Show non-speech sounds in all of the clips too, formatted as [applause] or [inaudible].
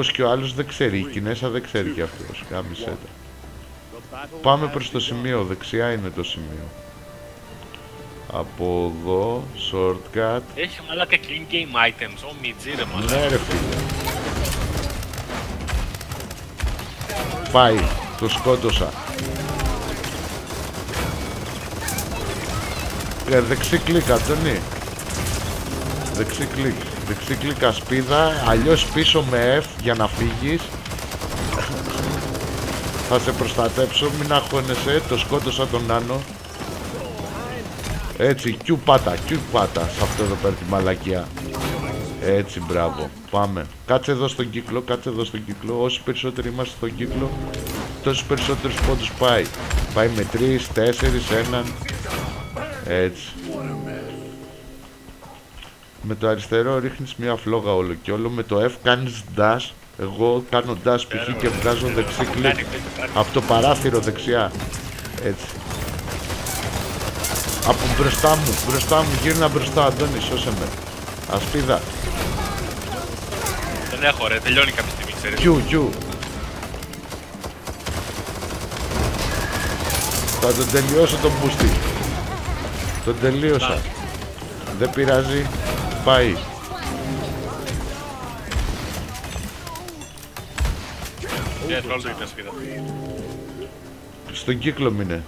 Όπως και ο άλλος δεν ξέρει, η Κινέσα δεν ξέρει κι αυτός. Κάμισε τα. Πάμε προς το σημείο, δεξιά είναι το σημείο. Από εδώ, shortcut. Έχει μαλάκα clean game items, ο Μιτζή ρε μαλάκα. Ναι ρε φίλε. Πάει, το σκότωσα. Ε, δεξί κλικ, Αντώνη. Δεξί κλικ. Δεξί κλικ ασπίδα, αλλιώς πίσω με F για να φύγεις. Θα σε προστατέψω, μην αγχώνεσαι, το σκότωσα τον Άνω. Έτσι, Q πάτα, Q πάτα σε αυτό εδώ πέρα τη μαλακία. Έτσι, μπράβο. Πάμε. Κάτσε εδώ στον κύκλο, κάτσε εδώ στον κύκλο. Όσοι περισσότεροι είμαστε στον κύκλο, τόσους περισσότερους πόντους πάει. Πάει με 3, 4, έναν. Έτσι. Με το αριστερό ρίχνεις μια φλόγα όλο και όλο. Με το F κάνεις dash. Εγώ κάνω dash π.χ. και βγάζω δεξί κλικ. Από το παράθυρο δεξιά. Έτσι. Από μπροστά μου, μπροστά μου, γύρνα μπροστά, Αντώνη, σώσε με. Ασπίδα. Τον έχω ρε, τελειώνει κάποια στιγμή, ξέρεις. Q, Q. Θα τον τελειώσω τον μπούστι. Τον τελείωσα. Δεν πειράζει. Πάει. Ναι, τρόλ το ήταν σπίδα. Στον κύκλο μείνε.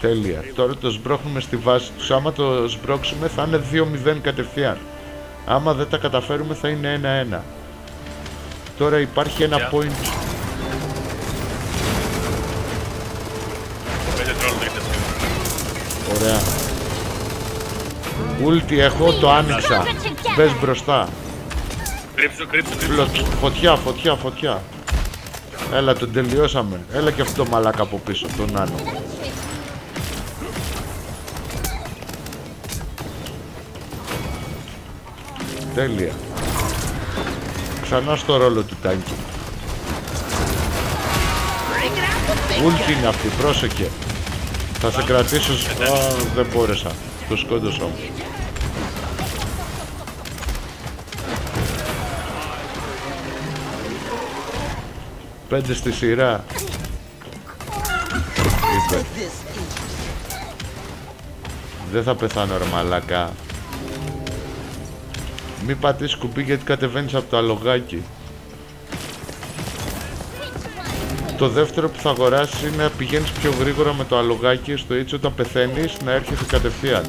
Τέλεια. Τώρα το σμπρώχνουμε στη βάση τους. Άμα το σμπρώξουμε θα είναι 2-0 κατευθείαν. Άμα δεν τα καταφέρουμε θα είναι 1-1. Τώρα υπάρχει ένα Γεια. point. Πέντε τρόλ το ήταν σπίδα. Ωραία. Ούλτι έχω, το άνοιξα. Μπες μπροστά. Κρύψου, κρύψου, κρύψου. Φλο- Φωτιά, φωτιά, φωτιά. Έλα, τον τελειώσαμε. Έλα και αυτό το μαλάκα από πίσω, τον Άνω. Τέλεια. Ξανά στο ρόλο του τάγκη. Ούλτι είναι αυτή, πρόσεχε. Θα σε κρατήσω... σ- Α, δεν μπόρεσα. Το σκότωσα όμως. Πέντε στη σειρά. Είπε. Δεν θα πεθάνω ρε μαλάκα. Μη πατήσεις κουμπί γιατί κατεβαίνεις από το αλογάκι. Το δεύτερο που θα αγοράσεις είναι να πηγαίνεις πιο γρήγορα με το αλογάκι στο έτσι όταν πεθαίνεις να έρχεσαι κατευθείαν.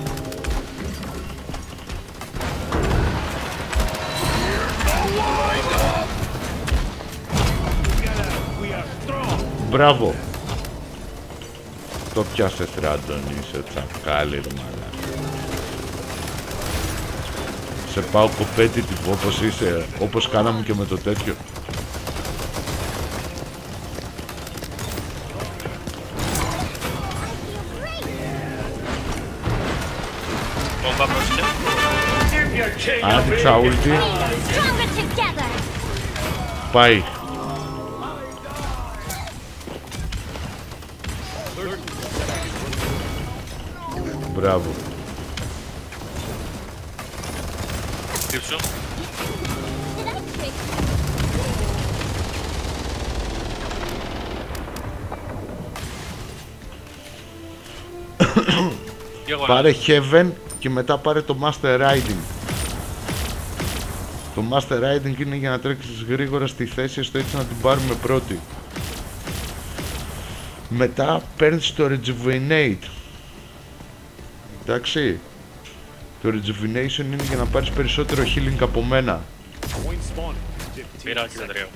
Μπράβο. Το πιάσε τράντον είσαι τσακάλι ρε μαλάκα. Σε πάω competitive όπως είσαι, όπως κάναμε και με το τέτοιο. Μπόμπα πρόσεχε. Άνοιξα ulti, Stronger together. πάει. Μπράβο. Κρύψου. Did I trick Και εγώ Πάρε Heaven και μετά πάρε το Master Riding. Το Master Riding είναι για να τρέξεις γρήγορα στη θέση ώστε έτσι να την πάρουμε πρώτη. Μετά παίρνεις το Rejuvenate. Εντάξει. Το Rejuvenation είναι για να πάρεις περισσότερο healing από μένα. πήρα και τα τρία.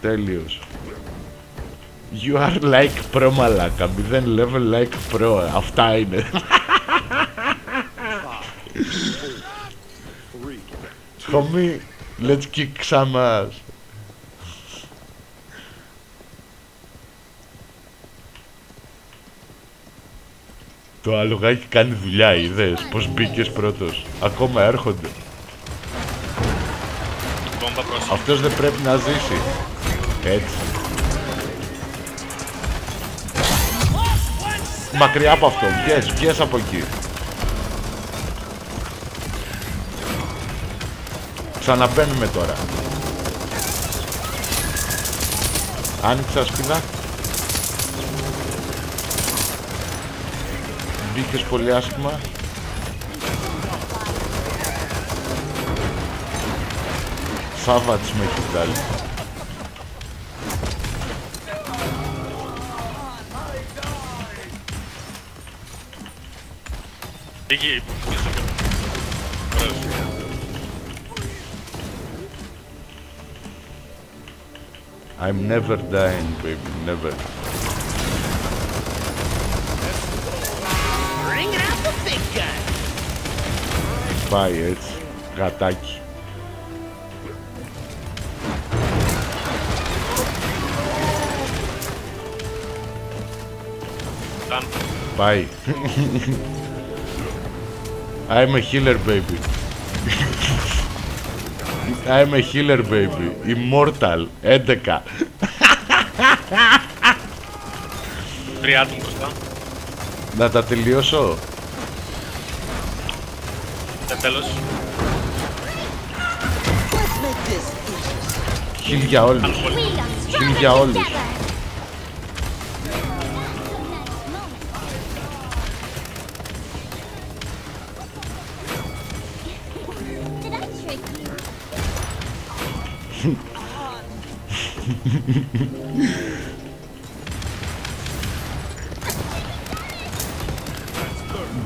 Τέλειος. You are like pro μαλάκα. 0 level like pro. Αυτά είναι. Homie, let's kick some ass. Το αλογάκι κάνει δουλειά, είδες πως μπήκες πρώτος. Ακόμα έρχονται. Μπόμπα πρόσεχε. Αυτός δεν πρέπει να ζήσει. Έτσι. Μακριά από αυτό. Βγες, βγες από εκεί. Ξαναμπαίνουμε τώρα. Άνοιξα σπίδα. Μπήκες πολύ άσχημα. Σάββατς με έχει βγάλει. Εκεί, πίσω και. Ωραίος. I'm never dying, baby, never. Πάει έτσι, γατάκι. Ταν. Πάει. I'm a healer, baby. I'm a healer, baby. Immortal. 11. Τρία άτομα μπροστά. Να τα τελειώσω; Και τέλος. Let's make this interesting. Χιλ για όλους. We are Χιλ για stronger όλους. together. Did I trick you?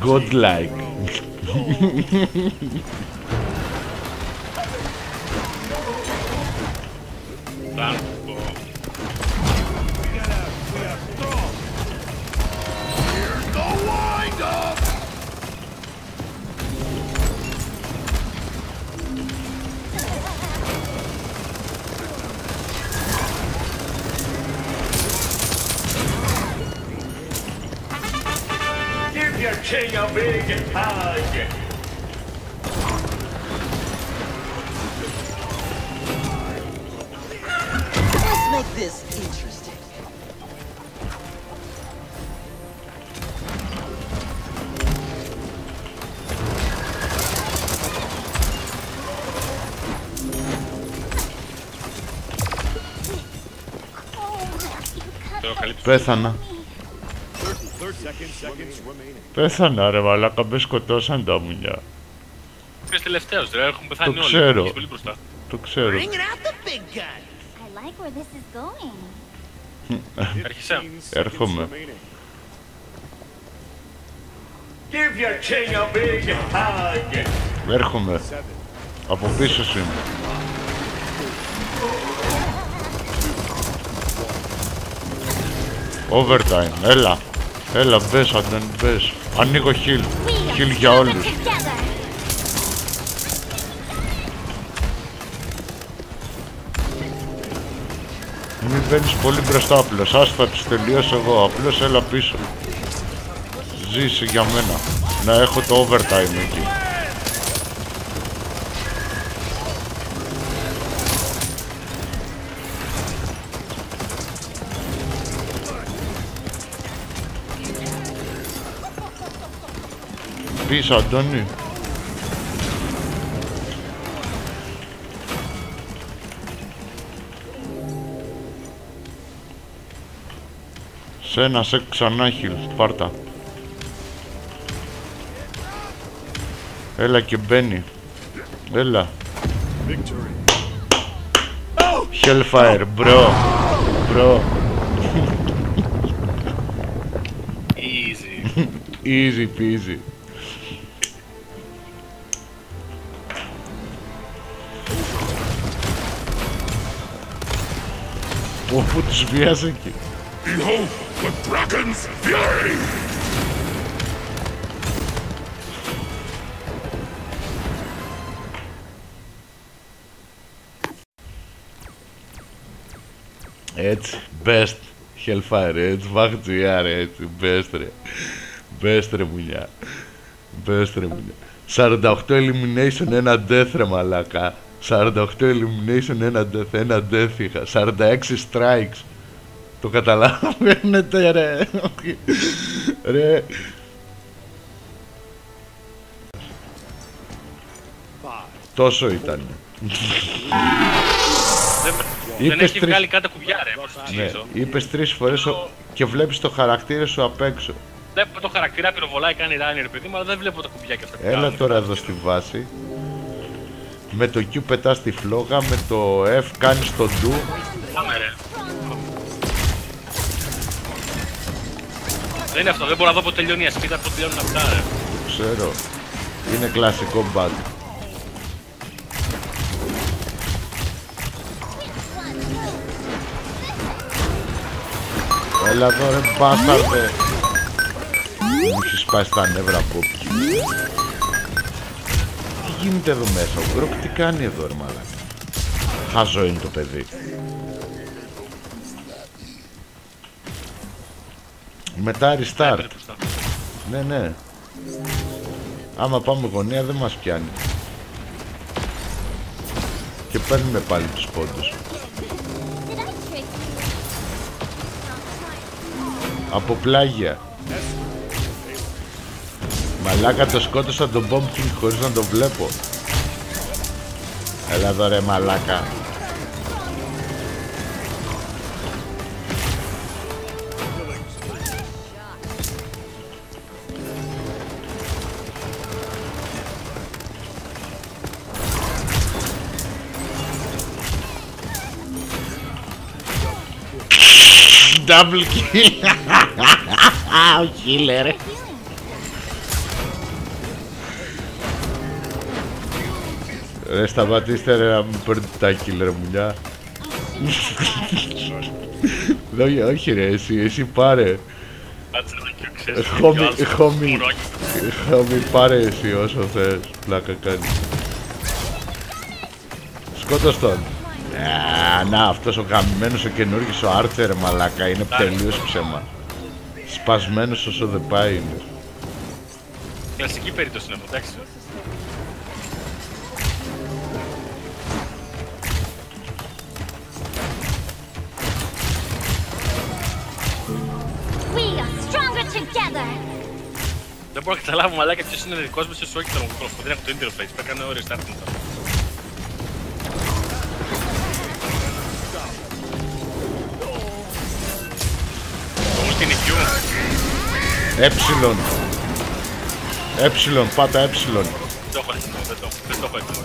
Godlike. [laughs] Done. big hug. Let's make this interesting. Oh, you cut Θέλω Πέθανα ρε μαλάκα, με σκοτώσαν τα μουλιά. Ποιος τελευταίος, ρε, έχουν πεθάνει Το όλοι. ξέρω. Έχεις πολύ μπροστά. Το ξέρω. Bring it out the big gun. I like where this is going. Έρχεσαι. 15 seconds Έρχομαι. remaining. Give your king a big hug. Έρχομαι. Από πίσω σου είμαι. Overtime, έλα. Έλα, μπες, Αντώνη, μπες. Ανοίγω χιλ. We are Χιλ για stronger όλους. together. Μην μπαίνεις πολύ μπροστά απλώς. Ας θα τις τελειώσω εγώ. Απλώς έλα πίσω. Ζήσε για μένα. Να έχω το overtime εκεί. Πίσω, Αντώνη. Σε ένα σε ξανά χιλ, πάρτα. Έλα και μπαίνει. Έλα. Victory. Hellfire, bro. Bro. Easy. Easy peasy. Όπου τους βιάζει εκεί. Behold the dragon's fury! Έτσι, best Hellfire, έτσι, βάχτζιά ρε, έτσι, best ρε. Best ρε μουλιά. Best ρε μουλιά. 48 elimination, ένα death ρε μαλάκα. 48 elimination, ένα death, ένα death είχα. 46 strikes. Το καταλαβαίνετε ρε. ρε. Τόσο ήταν. Δεν, δεν Είπες έχει τρεις- βγάλει κάτι κουμπιά, ρε. Πώς το Ναι, εξηγήσω. είπες τρεις φορές και βλέπεις το χαρακτήρα σου απ' έξω. Βλέπω το χαρακτήρα πυροβολάει, κάνει ράνι, ρε παιδί μου, αλλά δεν βλέπω τα κουμπιά και αυτά. που Έλα κάνουν. τώρα εδώ στη βάση. Με το Q πετάς τη φλόγα, με το F κάνεις το do. Πάμε, ρε. Δεν είναι αυτό, δεν μπορώ να δω πότε τελειώνει η ασπίδα, πότε τελειώνουν αυτά, ρε. Ξέρω. Είναι κλασικό bug. Έλα εδώ ρε μπάσταρδε. Μου έχεις σπάσει τα νεύρα από όποιοι. Τι γίνεται εδώ μέσα, ο Γκροκ τι κάνει εδώ ρε μαλάκα. Χαζό είναι το παιδί. Μετά restart. Έπαιρνε μπροστά. Ναι, ναι. Άμα πάμε γωνία δεν μας πιάνει. Και παίρνουμε πάλι τους πόντους. Did I trick you? Από πλάγια. Μαλάκα το σκότωσα τον Bomb King χωρίς να το βλέπω. Έλα εδώ ρε μαλάκα. Double kill. [laughs] Ο killer. Ρε σταματήστε ρε να μου παίρνετε τα killer μουλιά. όχι, όχι ρε εσύ, εσύ πάρε. Κάτσε να και ξέρεις. Χόμι, κι ο άλλος χόμι. μουράκι. Χόμι πάρε εσύ όσο θες. Πλάκα κάνεις. Σκότως τον. Α, να, αυτός ο γαμημένος ο καινούργιος ο Άρθερ μαλάκα είναι τελείως ψέμα. Σπασμένος όσο δεν πάει είναι. Κλασική περίπτωση είναι αυτό, εντάξει. Μπορώ να καταλάβω μαλάκα ποιος είναι δικός μου, ποιος όχι θέλω να μου Δεν έχω το interface, πρέπει να κάνω restart μετά. Όμως την IQ, Έψιλον. Έψιλον, πάτα έψιλον. δεν το έχω έτοιμο, δεν το, δεν το έχω έτοιμο.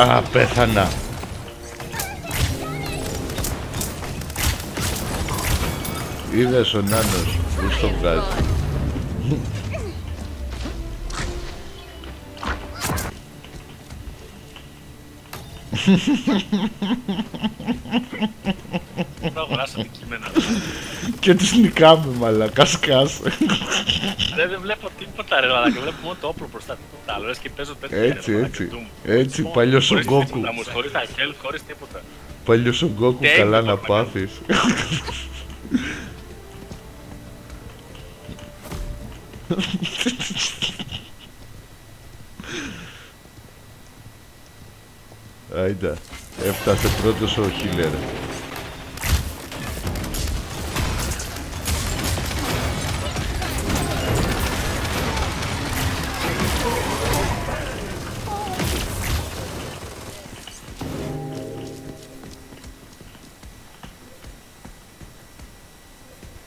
Α, πέθανα. Είδες ο Νάνος, πού στο βγάζεις. Πρέπει να αγοράσω αντικείμενα. Και τους νικάμε μαλάκα, σκάς. Δεν δεν βλέπω τίποτα ρε μαλάκα, βλέπω μόνο το όπλο μπροστά, τίποτα άλλο. Λες και παίζω τέτοια ρε Έτσι, μαλάκα, έτσι. Doom. Έτσι, παλιός ο Χωρίς Γκόκου. τίποτα όμως, Χωρίς τα health, χωρίς τίποτα. Παλιός ο Γκόκου, Τι καλά έγινε να τώρα να πάθεις. Άιντα, έφτασε πρώτος ο Χίλερ.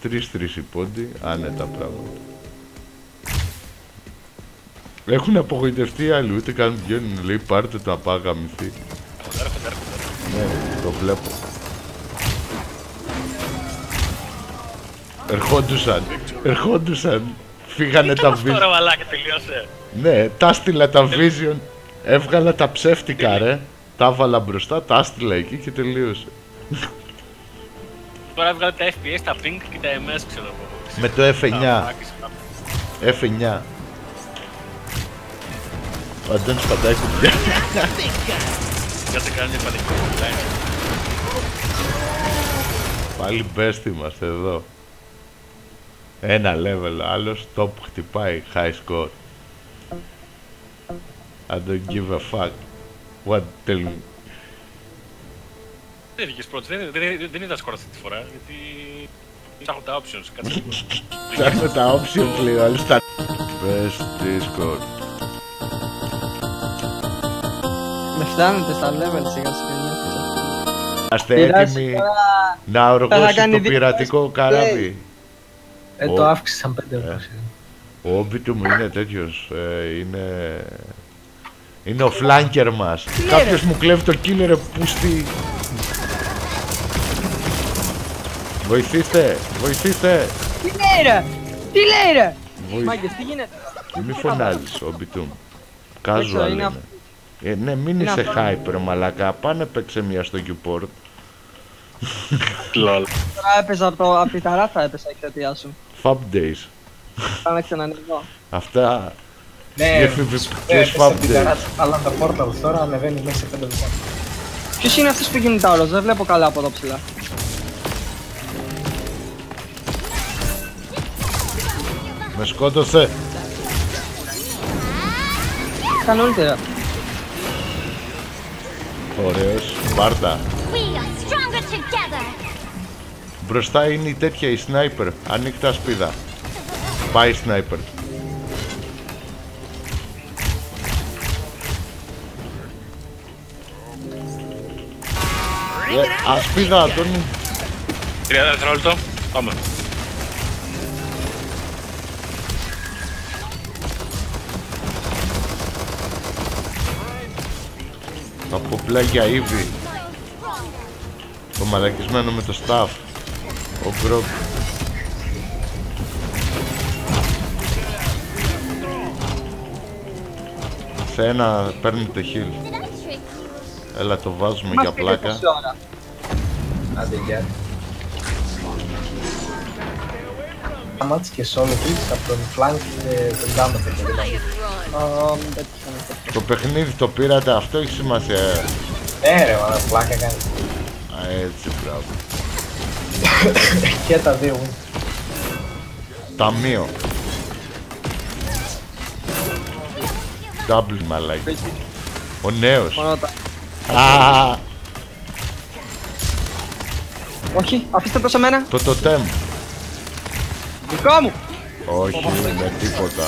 Τρεις-τρεις οι πόντοι, άνετα πράγματα. Έχουν απογοητευτεί οι άλλοι, ούτε καν βγαίνουν, λέει πάρτε το να πάει γαμηθεί. Έρχονται, έρχονται. Ναι, το βλέπω. Ερχόντουσαν, ερχόντουσαν. Φύγανε τα Αυτό vision. ρε μαλάκα, τελείωσε. Ναι, τα στείλα τα vision. Έβγαλα τα ψεύτικα ρε. Τα έβαλα μπροστά, τα έστειλα εκεί και τελείωσε. Τώρα έβγαλε τα FPS, τα ping και τα MS, ξέρω εγώ. Με το F9. Τα Max, F9. Ο Αντώνης πατάει κουμπιά. Κάτσε κάνει μια πανική online. Πάλι best είμαστε εδώ. Ένα level, άλλος top χτυπάει, high score. I don't give a fuck. What tell me. Δεν βγήκες πρώτος, δεν, δεν, δεν είδα σκορ αυτή τη φορά, γιατί ψάχνω τα options, κάτσε λίγο. Ψάχνω τα options λέει, άλλος τα... Best Discord. Με φτάνετε στα level σιγά σιγά. Είστε Πειράζει έτοιμοι τώρα. να θα οργώσει κάνει το δύο πειρατικό φορές καράβι. Ε, Ω. το αύξησαν πέντε ευρώ. Ο Όμπιτου μου είναι τέτοιος, ε, είναι... Είναι ο φλάνκερ μας. Κάποιος μου κλέβει το killer ρε πούστη. Βοηθήστε, βοηθήστε. Τι λέει ρε! Τι λέει ρε! Βοη... Μάγκες, τι γίνεται; Μη φωνάζεις, Όμπιτου. ξέρω, Casual είναι είναι. αυτό. Ε, ναι, μην Είναι είσαι αυτό. hyper μαλακά. Πάνε παίξε μια στο Q-Port. Λολ. Τώρα έπαιζα από, το, από τη ταράτσα έπεσα εξαιτία σου. Fab Days. Θα με ξανανοιγώ. Αυτά Ναι, οι εφηβικές έπεσε Fab από την Days; ταράτσα, Αλλά τα πόρτα τώρα ανεβαίνει μέσα σε πέντε λεπτά. Ποιος είναι αυτός που κινητά όλος, δεν βλέπω καλά από εδώ ψηλά. Με σκότωσε. Κανονίτερα. Ωραίος. Πάρτα. We are stronger together. Μπροστά είναι η τέτοια η σνάιπερ. Ανοίχτα σπίδα. Πάει η σνάιπερ. Ε, ασπίδα, Αντώνη. 30 δευτερόλεπτο. Πάμε. Από πλάγια Ήβη. Το μαλακισμένο με το staff. Ο Γκρόκ. Σε ένα παίρνετε heal. Did I trick you? Έλα το βάζουμε Μας για πήγε πλάκα. τόση ώρα. Άντε γεια. Μάτς και solo kills από τον flank και τον gamma θα δηλαδή. Ω, μην πέτυχα να το- Το παιχνίδι το πήρατε, αυτό έχει σημασία. Ε ρε μα πλάκα κάνει. Α, έτσι, μπράβο. [coughs] Και τα δύο win. Ταμείο. Double μαλάκι. Ο νέος. Μόνο τα- Α, Όχι, αφήστε το σε μένα. το τοτέμ. Δικό μου. Όχι, με τίποτα.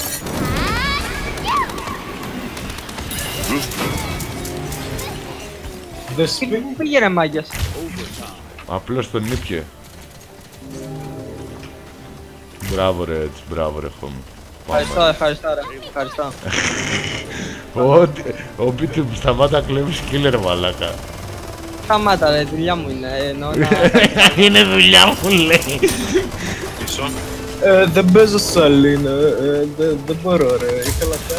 Δεν σου Πού πήγε ρε μάγκες; Απλώς τον ήπιε. Μπράβο ρε, έτσι, μπράβο ρε, χόμι. Ευχαριστώ, ευχαριστώ ρε. Ευχαριστώ. Ο, ο Πίτι μου σταμάτα κλέβεις killer μαλάκα. Σταμάτα ρε, δουλειά μου είναι. ε, Εννοώ να... [laughs] Είναι δουλειά μου λέει. Πίσω. Ε, δεν παίζω σαλίνα, ε, δεν, δεν μπορώ ρε, ήθελα να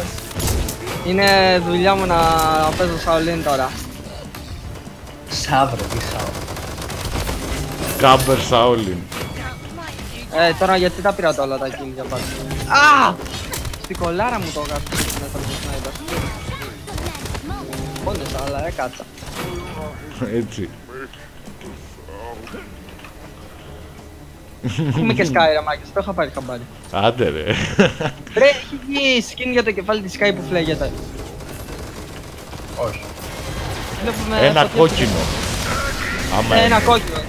Είναι δουλειά μου να παίζω Shaolin τώρα. Σαύρο, τι σαύρο. Κάμπερ Σάουλιν. Ε, τώρα γιατί τα πήρα όλα τα kills για πάλι. Α! Στην κολάρα μου το έκανα μέσα από το sniper. Πόνεσα, αλλά έκατσα. Έτσι. Έχουμε και Sky ρε μάκες, το είχα πάρει χαμπάρι. Άντε ρε. Ρε, έχει βγει skin για το κεφάλι της Sky που φλέγεται. Όχι. Βλέπουμε Ένα φωτιές κόκκινο. Άμα Ε, Ένα είναι. κόκκινο.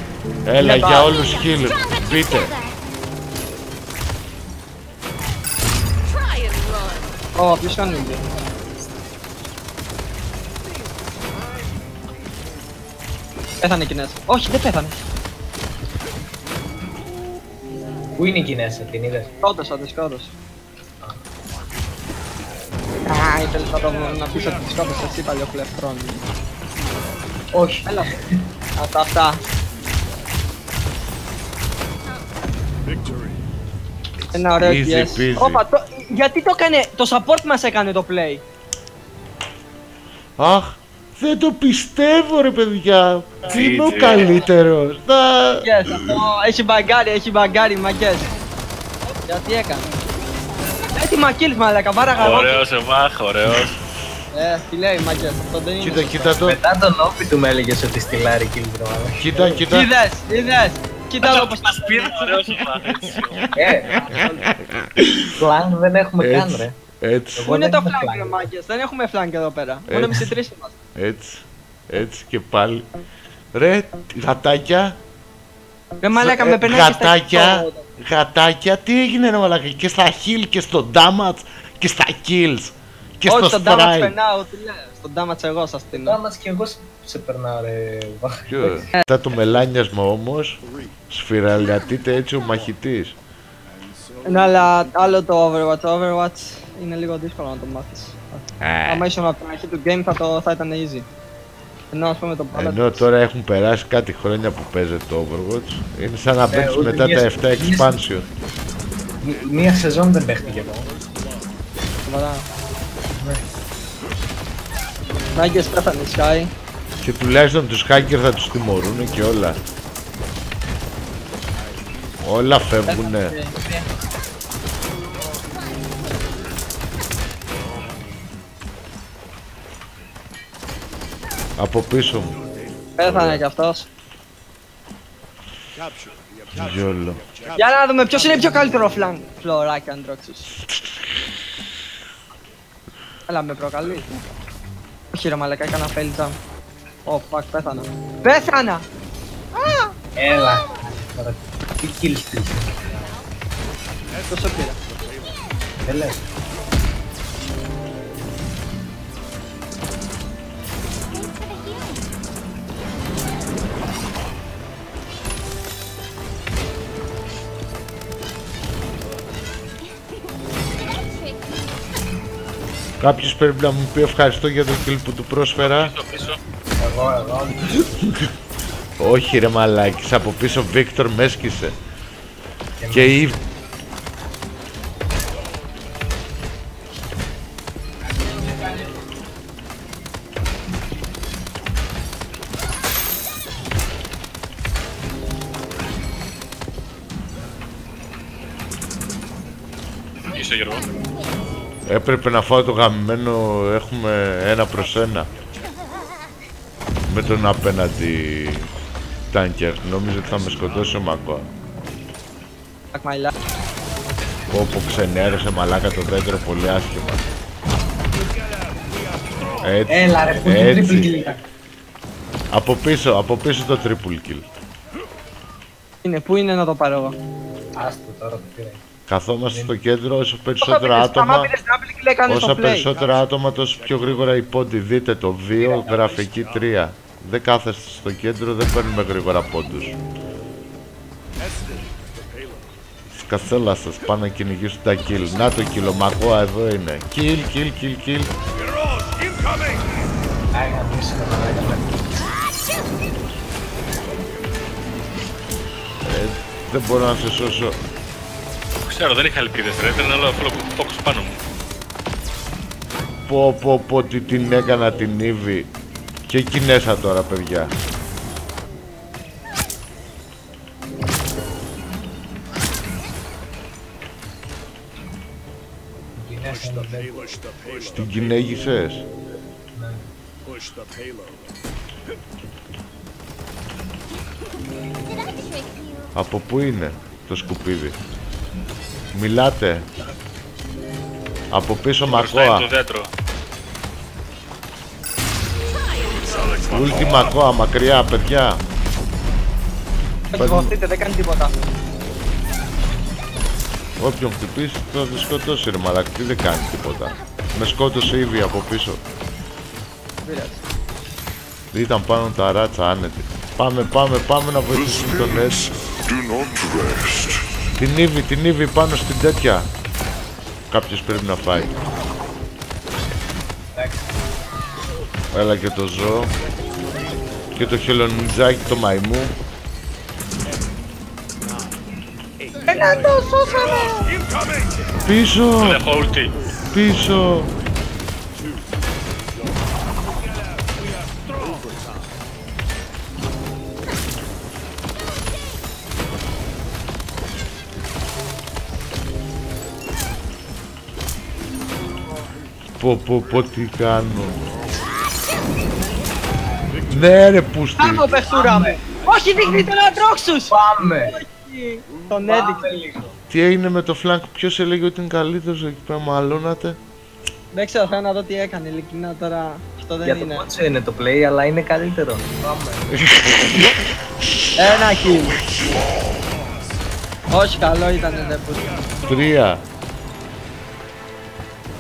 Έλα Είναι για πάλι. όλους heal. Stronger Πείτε. together. Ω, ποιος κάνει είναι. Πέθανε κοινές. Όχι, δεν πέθανε. Πού είναι η Κινέσα, την είδες; Σκότωσα, τη σκότωσα. Α, ήθελες να, το, να πεις ότι τη σκότωσα εσύ παλιοκλεφτρόν. Όχι. Έλα. Αυτά, αυτά. Ένα ωραίο Easy yes. peasy. Όπα, το, γιατί το έκανε, το support μας έκανε το play; Αχ, δεν το πιστεύω ρε παιδιά. Είναι ο GG. καλύτερος. Να- Yes, αυτό έχει μπαγκάρι, έχει μπαγκάρι, μαγκές. Γιατί έκανε. Έτοιμα kills μαλάκα, βάρα γαρό. Ωραίος Εβάχ, ωραίος. Ε, τι λέει μαγκές, αυτό δεν είναι. Κοίτα, σωστό. κοίτα το. Μετά τον όπι του με έλεγες ότι στη Λάρη kill bro. αλλά- Κοίτα, κοίτα. Είδες, είδες. Κοίτα εδώ πως Μας πήρε ωραίος Εβάχ, έτσι. Ε, φλάνγκ δεν έχουμε καν Έτσι. ρε. Έτσι, Πού είναι δεν το είμαι flank, flank. ρε μάγκες, δεν έχουμε flank εδώ πέρα. Μόνο Έτσι. εμείς οι τρεις είμαστε. Έτσι, έτσι και πάλι. Ρε, γατάκια, Ρε μαλάκα, ε, με περνάει και στα γατάκια, χιτό. γατάκια, τι έγινε ρε μαλάκα, και στα heal και στο damage και στα kills. Και Όχι, στο στον damage strike. περνάω, τι λες. Στον damage εγώ σας την. Άμα και εγώ σε- σε περνάω ρε Βάχ. Ποιο, Μετά το μελάνιασμα όμως, σφυραλιατείται έτσι ο μαχητής. Ναι, αλλά άλλο το Overwatch. Το Overwatch είναι λίγο δύσκολο να το μάθεις. Ε, Άμα ήσουν από την αρχή του game θα, το, θα ήταν easy. Ενώ ας πούμε το Paladin. Ενώ τώρα έχουν περάσει κάτι χρόνια που παίζεται το Overwatch. Είναι σαν να παίξεις ούτε μετά μία- τα 7 μία- expansion. Μ- Μία σεζόν δεν παίχτηκε εδώ. Σοβαρά. Νάγκες πέθανε Sky. Και τουλάχιστον τους hacker θα τους τιμωρούν και όλα. Όλα φεύγουνε. Από πίσω μου. Πέθανε κι αυτός. Γιόλο. Για να δούμε ποιος είναι πιο καλύτερο flank. Φλωράκι Αντρόξους. Έλα με προκαλεί. Όχι ρε μαλακά, έκανα fail jump. Ω, fuck, πέθανα. Πέθανα! Έλα. Τώρα, Τι kills της. Τόσο πήρα. Δεν Κάποιος πρέπει να μου πει ευχαριστώ για το kill που του πρόσφερα. Πίσω, πίσω. Εγώ, εγώ. Όχι ρε μαλάκης, από πίσω Βίκτορ με έσκησε. Και η... Έπρεπε να φάω το γαμμένο, έχουμε ένα προς ένα. Με τον απέναντι τάνκερ. Νόμιζα ότι θα με σκοτώσει ο Μακό. Fuck my life. Πω πω ξενέρωσε μαλάκα το δέντρο πολύ άσχημα. Έτσι, Έλα ρε, που είναι triple kill έτσι. ήταν. Από πίσω, από πίσω το triple kill. Είναι, πού είναι να το πάρω εγώ; Άστο τώρα το πήρα. Καθόμαστε στο κέντρο όσο Άμα περισσότερα πήρες- άτομα. Άμα πήρες double kill έκανες Όσα το play. περισσότερα άτομα τόσο πιο γρήγορα η πόντι. Δείτε το 2, γραφική 3. Δεν κάθεστε στο κέντρο, δεν παίρνουμε γρήγορα πόντους. Σκασέλα σας, πάνε να κυνηγήσουν τα kill. Να το kill, ο Μαγόα εδώ είναι. Kill, kill, kill, kill. Άγια, μίσο με μαλάκα. Ε, δεν μπορώ να σε σώσω. Ξέρω, δεν είχα ελπίδες ρε. Ήταν όλο full focus πάνω μου. Πω πω πω τι την έκανα την Ήβη. Και κινέσα τώρα παιδιά. Την κυνήγησες. Did I trick you? Από πού είναι το σκουπίδι; Μιλάτε. Από πίσω Μπροστά είναι Μακόα. Το δέντρο. Ούλτι Μακόα, μακριά παιδιά. Όχι, γοθείτε, δεν κάνει τίποτα. Όποιον χτυπήσει θα τη σκοτώσει ρε μαλακ. Τι δεν κάνει τίποτα. Με σκότωσε ήδη από πίσω. Πειράζει. Ήταν πάνω τα ράτσα άνετη. Πάμε, πάμε, πάμε να βοηθήσουμε τον Edge. Do not rest. Την Ήβη, την Ήβη πάνω στην τέτοια. Κάποιος πρέπει να φάει. Έλα και το ζώο. Και το χελονιτζάκι το μαϊμού. Πίσω! Δεν έχω ulti. Πίσω! Πω πω πω τι κάνω Ναι ρε πούστη Κάνω παιχτούρα μου. Όχι, δείχνει τον Αντρόξους. Πάμε! Τον Πάμε έδειξε. λίγο. Τι έγινε με το flank, ποιος έλεγε ότι είναι καλύτερος εκεί πέρα μαλώνατε; Δεν ξέρω, θέλω να δω τι έκανε. Ειλικρινά τώρα αυτό δεν Για το είναι. κότσο είναι το play, αλλά είναι καλύτερο. Πάμε. [laughs] Ένα kill. Όχι, καλό ήταν δεν πούστε. Τρία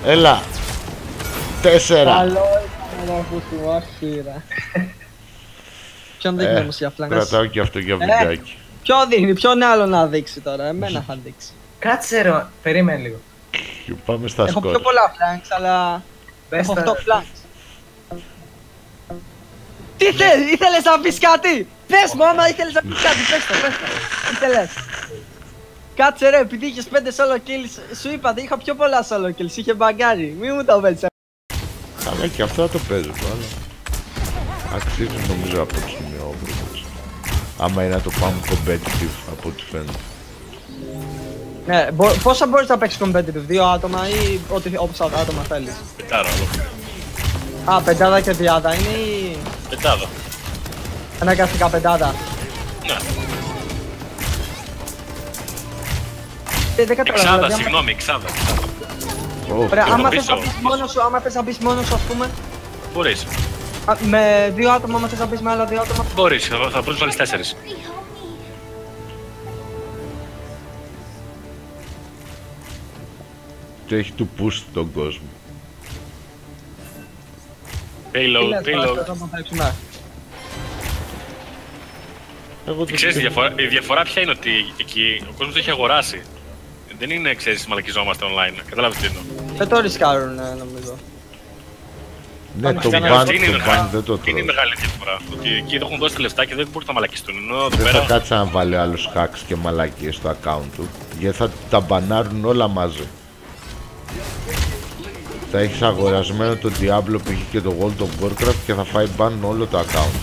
Έλα Τέσσερα. Καλό ήταν ο που του, όχι ρε. [laughs] Ποιον δείχνει Ε, όμως για φλάγκας. Κρατάω και αυτό για βιντεάκι. Ποιο δείχνει, ποιον άλλο να δείξει τώρα, εμένα θα δείξει. Κάτσε ρε, περίμενε λίγο. Και πάμε στα Έχω σκορ. πιο πολλά flanks, αλλά Πες έχω τα- 8 flanks. Τι θέλεις, ήθελες να πεις κάτι! Πες μου άμα ήθελες να πεις κάτι, πες το, πες το. Τι θέλες. Κάτσε ρε, επειδή είχες 5 solo kills, σου είπα, είχα πιο πολλά solo kills, είχε μπαγκάρι, μη μου το πες. Αλλά και αυτό θα το παίζω το άλλο. Αξίζει νομίζω από το σημείο Overwatch. Άμα είναι να το πάμε competitive από ό,τι φαίνεται. Ναι, μπο- πόσα μπορείς να παίξεις competitive, δύο άτομα ή ό,τι όποσα άτομα θέλεις; Πετάρα, όλο. Α, πεντάδα και διάδα είναι ή Πετάδα. αναγκαστικά πεντάδα. Ναι. Ε, δεν καταλαβαίνω. Εξάδα, δηλαδή, άμα- συγγνώμη, εξάδα. εξάδα. Ω, Ωραία, το άμα πίσω. θες να μπεις μόνος σου, άμα θες να μπεις μόνος σου, ας πούμε, Μπορείς. Α, με δύο άτομα, άμα θες να μπεις με άλλα δύο άτομα, Μπορείς, θα, θα πρώτος βάλεις τέσσερις. Και έχει του push τον κόσμο. τι Payload, λες, payload. τώρα θα παίξουμε. Εγώ το Ξέρεις, η διαφορά, η διαφορά ποια είναι ότι εκεί ο κόσμος το έχει αγοράσει. Δεν είναι, ξέρεις, μαλακιζόμαστε online. Κατάλαβες τι εννοώ. Δεν το ρισκάρουν, ε, νομίζω. Ναι, το Αυτή ban, Αυτή είναι, η το ban μεγάλη- δεν το είναι η τρώω. μεγάλη διαφορά. Ότι εκεί έχουν δώσει τα λεφτά και δεν μπορούν να μαλακιστούν. Ενώ εδώ Δεν θα πέρα κάτσει να βάλει άλλους hacks και μαλακίες στο account του. Γιατί θα τα μπανάρουν όλα μαζί. Θα έχεις αγορασμένο το Diablo που έχει και το World of Warcraft και θα φάει ban όλο το account.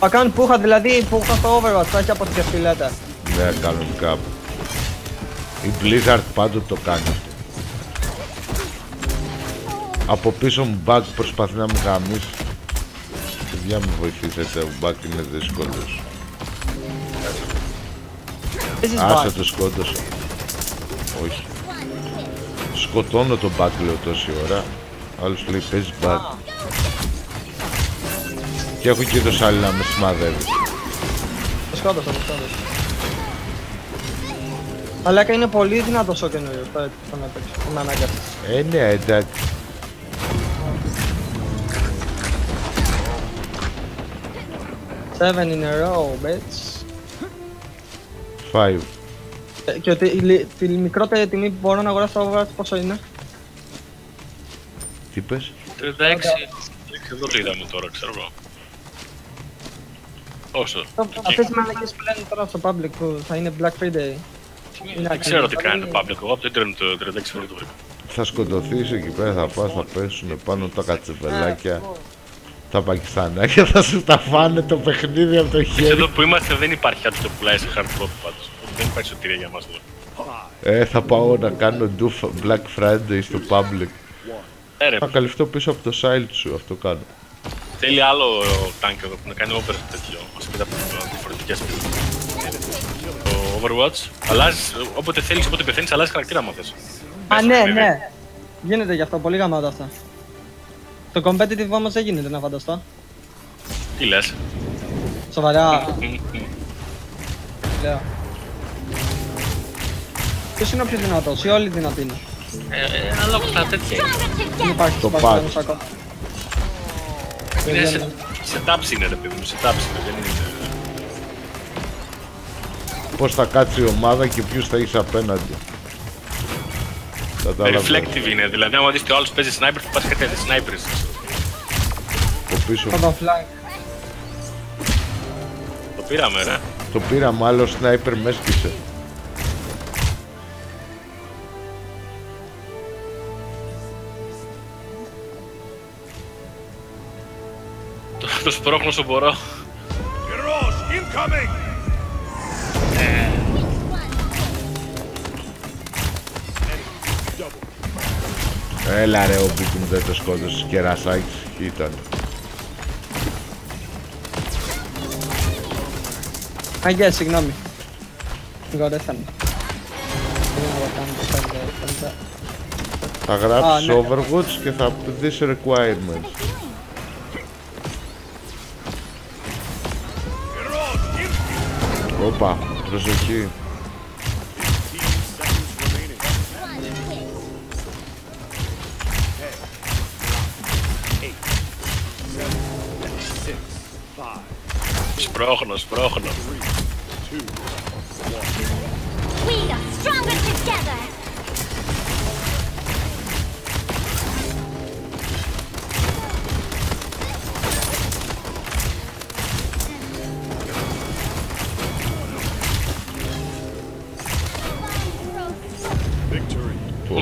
Το account που είχα, δηλαδή, που είχα στο Overwatch, θα έχει αποθηκευτεί, λέτε. Ναι, κανονικά. Η Blizzard πάντοτε το κάνει αυτό. Από πίσω μου bug προσπαθεί να μου γαμίσει. Παιδιά μου βοηθήσετε, ο bug είναι δύσκολος. Παίζεις Άσε bug. το σκότωσε. Όχι. Σκοτώνω τον bug λέω τόση ώρα. Άλλος λέει παίζει bug. Και έχω και το σάλι να με σημαδεύει. Το σκότωσα, το σκότωσα. Μαλάκα είναι πολύ δυνατός ο καινούριος, το έτσι θα με παίξω, με ανάγκασε. Ε, ναι, εντάξει. Seven in a row, bitch. Five. Ε, Και ότι η, λι- τη μικρότερη τιμή που μπορώ να αγοράσω στο Overwatch πόσο είναι. Τι πες; 36. Εδώ το είδαμε τώρα, ξέρω εγώ. Όσο. Αυτές οι μαλακές που λένε τώρα στο public που θα είναι Black Friday. Δεν ξέρω τι κάνει το public. Εγώ από το ίντερνετ το 36 ευρώ το βρήκα. Θα σκοτωθείς εκεί πέρα, θα πας, θα πέσουν πάνω τα κατσεβελάκια. Τα πακιστανάκια θα σου τα φάνε το παιχνίδι από το χέρι. Εδώ που είμαστε δεν υπάρχει κάτι το πουλάει σε hard copy πάντως. Δεν υπάρχει σωτηρία για μας εδώ. Ε, θα πάω να κάνω do Black Friday στο public. Ε, ρε, Θα καλυφθώ πίσω από το site σου, αυτό κάνω. θέλει άλλο tank εδώ που να κάνει over τέτοιο. Μας πείτε από διαφορετικές Το Overwatch, αλλάζεις, όποτε θέλεις, όποτε πεθαίνεις, αλλάζεις χαρακτήρα άμα θες. Α, Μέσα, ναι, βέβαια. ναι. Γίνεται γι' αυτό, πολύ γαμάτο αυτό. Το competitive όμως δεν γίνεται να φανταστώ. Τι λες; Σοβαρά, Μμ, μμ. λέω. Ποιος είναι ο πιο δυνατός, ή όλοι δυνατοί είναι. Ε, ε, ανάλογα στα τέτοια είναι. Stronger Δεν together. υπάρχει Το στο patch. παγκόσμιο ακόμα. Είναι σε, σε taps είναι ρε παιδί μου, σε taps είναι, δεν είναι... Πώς θα κάτσει η ομάδα και ποιους θα είσαι απέναντι. Κατάλαβα. Reflective είναι, δηλαδή άμα δεις ότι ο άλλος παίζει sniper θα πας κάτι snipers. Από πίσω Θα τον flank. Το πήραμε ρε. το πήραμε άλλο sniper μες έσκησε. Το, το σπρώχνω όσο μπορώ. Mirage incoming! Έλα ρε ο Μπίκι μου δεν το σκότωσες κερασάκης ήταν. Αγγέ, συγγνώμη. Εγώ δεν θα είναι. Δεν θα το κάνω, το πέντε, πέντε. Θα γράψεις Α, ναι. Overwatch και θα δεις requirements. Όπα, προσοχή. Σπρώχνω, σπρώχνω. We are stronger together.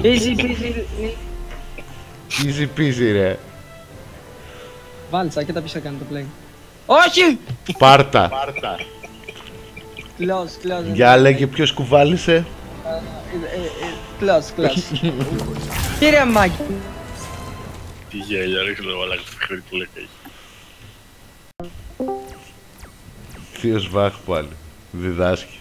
Easy peasy. Easy peasy ρε. Βάλτσα και τα πίσω κάνει το play. Όχι! Πάρτα. Close, close. Για λέγε ποιος κουβάλισε; Ε, ε, ε, Close, close. Κύριε Μάκη; Τι γέλια, ρίχνω το μαλάκα στο παιχνίδι που λέει. Θείος Βάχ πάλι. Διδάσκει.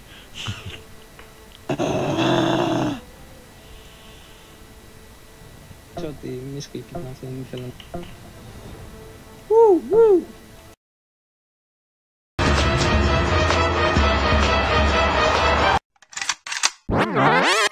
Ότι μη σκλικεί αυτό δεν ήθελα. Ου, ου. Huh?